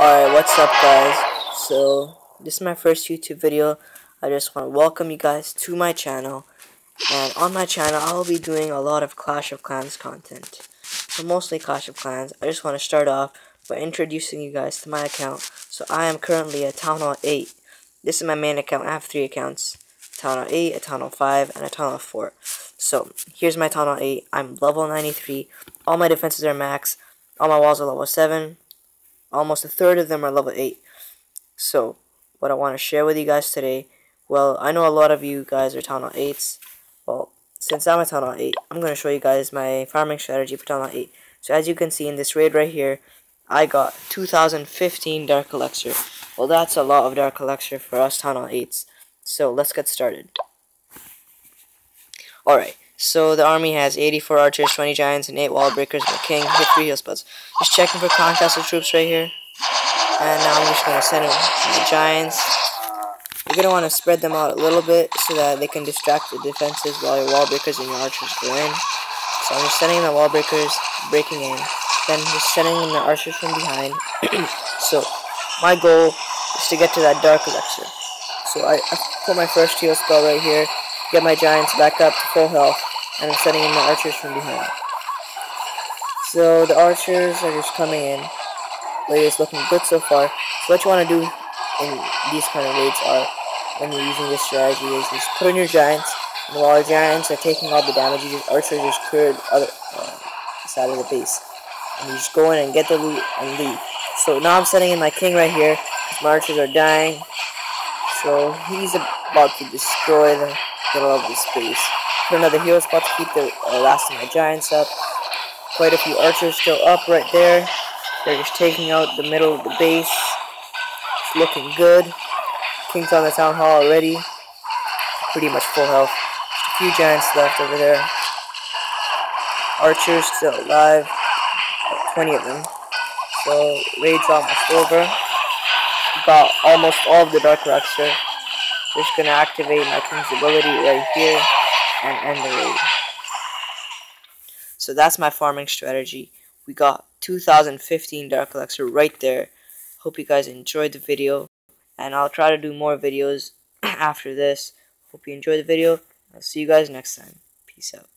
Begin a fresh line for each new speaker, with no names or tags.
Alright, what's up guys? So, this is my first YouTube video. I just want to welcome you guys to my channel. And on my channel, I'll be doing a lot of Clash of Clans content. So mostly Clash of Clans. I just want to start off by introducing you guys to my account. So I am currently a Town Hall 8. This is my main account. I have three accounts. Town Hall 8, a Town Hall 5, and a Town Hall 4. So, here's my Town Hall 8. I'm level 93. All my defenses are max. All my walls are level 7 almost a third of them are level 8. So, what I want to share with you guys today, well, I know a lot of you guys are Hall 8s. Well, since I'm a Hall 8, I'm going to show you guys my farming strategy for Hall 8. So, as you can see in this raid right here, I got 2015 Dark Elixir. Well, that's a lot of Dark Elixir for us Hall 8s. So, let's get started. Alright, so the army has 84 archers, 20 giants, and 8 wall breakers, and a king, hit 3 heal spells. Just checking for castle troops right here. And now I'm just going to send the giants. You're going to want to spread them out a little bit so that they can distract the defenses while your wall breakers and your archers go in. So I'm just sending the wall breakers, breaking in. Then just sending in the archers from behind. so my goal is to get to that dark elixir. So I, I put my first heal spell right here, get my giants back up to full health and I'm sending in the archers from behind. So the archers are just coming in. Raid is looking good so far. So what you want to do in these kind of raids are, when you're using this strategy, is just put in your giants, and while your giants are taking all the damage, your archers just clear the other uh, side of the base. And you just go in and get the loot and leave. So now I'm sending in my king right here. My archers are dying. So he's about to destroy the middle of the base. Put another hero spot to keep the uh, last of my giants up. Quite a few archers still up right there. They're just taking out the middle of the base. It's looking good. King's on the town hall already. Pretty much full health. Just a few giants left over there. Archers still alive. 20 of them. So raid's almost over. Got almost all of the Dark Elixir. Just gonna activate my King's ability right here and end the raid. So that's my farming strategy. We got 2015 Dark Elixir right there. Hope you guys enjoyed the video. And I'll try to do more videos after this. Hope you enjoyed the video. I'll see you guys next time. Peace out.